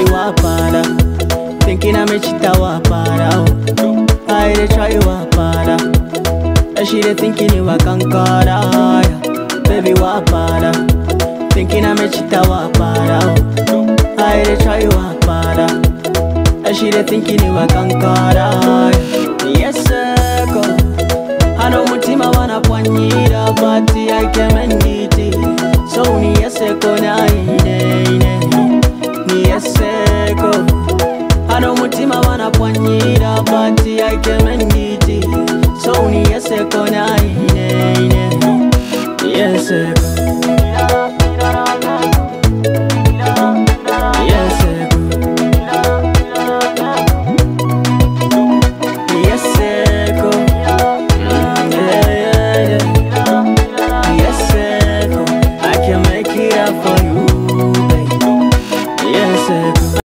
ade wapara thinkina mechita wapara aire chai wapara ashire thinkini wakankaraya bebi wapara thinkina mechita wapara aire chai wapara ashire thinkini wakankaraya yeseko hano mutima wanapwanyia pwanyira pati yake mendici souni yesekonaine yesek